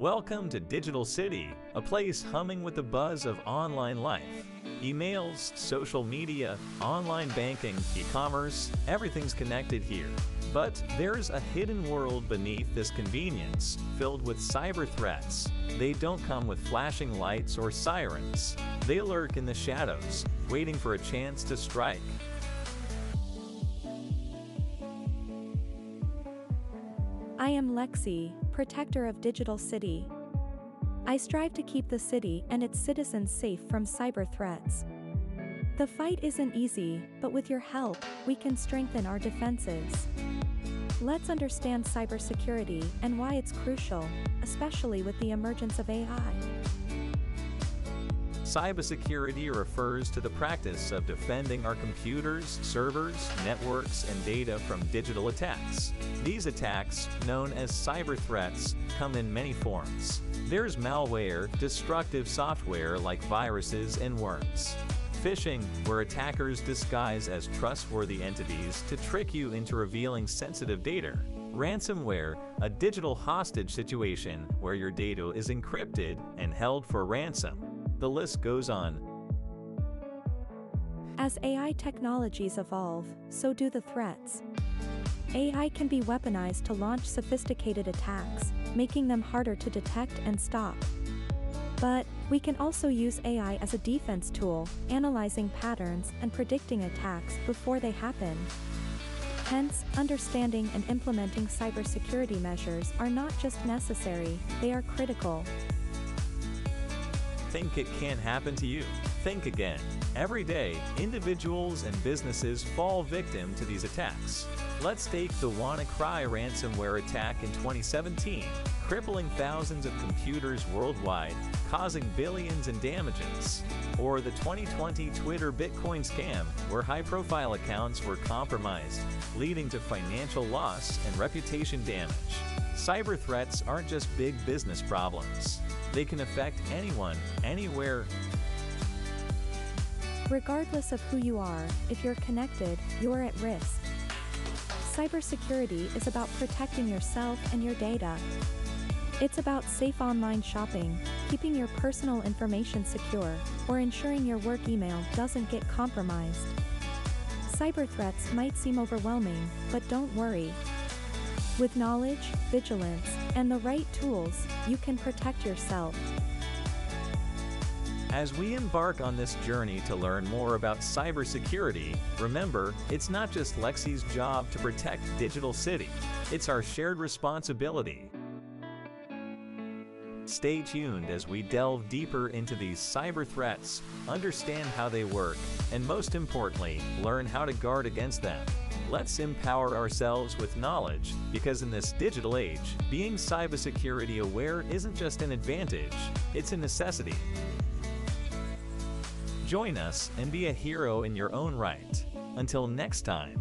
Welcome to Digital City, a place humming with the buzz of online life. Emails, social media, online banking, e-commerce, everything's connected here. But there's a hidden world beneath this convenience, filled with cyber threats. They don't come with flashing lights or sirens. They lurk in the shadows, waiting for a chance to strike. I am Lexi, protector of Digital City. I strive to keep the city and its citizens safe from cyber threats. The fight isn't easy, but with your help, we can strengthen our defenses. Let's understand cybersecurity and why it's crucial, especially with the emergence of AI. Cybersecurity refers to the practice of defending our computers, servers, networks, and data from digital attacks. These attacks, known as cyber threats, come in many forms. There's malware, destructive software like viruses and worms. Phishing, where attackers disguise as trustworthy entities to trick you into revealing sensitive data. Ransomware, a digital hostage situation where your data is encrypted and held for ransom. The list goes on. As AI technologies evolve, so do the threats. AI can be weaponized to launch sophisticated attacks, making them harder to detect and stop. But, we can also use AI as a defense tool, analyzing patterns and predicting attacks before they happen. Hence, understanding and implementing cybersecurity measures are not just necessary, they are critical. Think it can't happen to you? Think again. Every day, individuals and businesses fall victim to these attacks. Let's take the WannaCry ransomware attack in 2017, crippling thousands of computers worldwide, causing billions in damages. Or the 2020 Twitter Bitcoin scam, where high-profile accounts were compromised, leading to financial loss and reputation damage. Cyber threats aren't just big business problems. They can affect anyone, anywhere. Regardless of who you are, if you're connected, you're at risk. Cybersecurity is about protecting yourself and your data. It's about safe online shopping, keeping your personal information secure, or ensuring your work email doesn't get compromised. Cyber threats might seem overwhelming, but don't worry. With knowledge, vigilance, and the right tools, you can protect yourself. As we embark on this journey to learn more about cybersecurity, remember, it's not just Lexi's job to protect Digital City, it's our shared responsibility. Stay tuned as we delve deeper into these cyber threats, understand how they work, and most importantly, learn how to guard against them. Let's empower ourselves with knowledge, because in this digital age, being cybersecurity aware isn't just an advantage, it's a necessity. Join us and be a hero in your own right. Until next time.